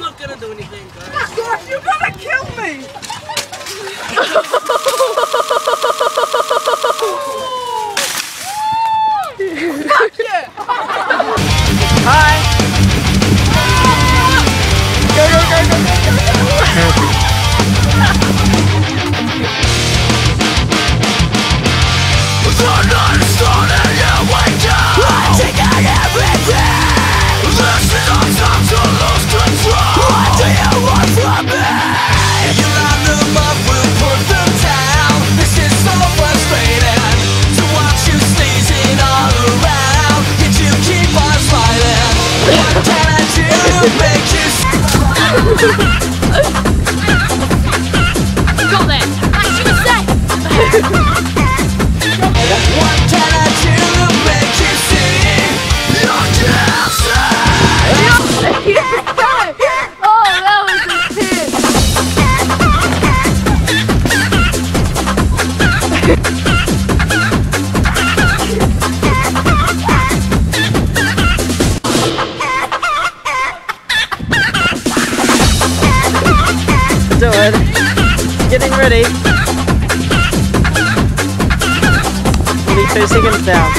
I'm not gonna do anything, guys. God, you're gonna kill me! Got It. Getting ready. 22 seconds down.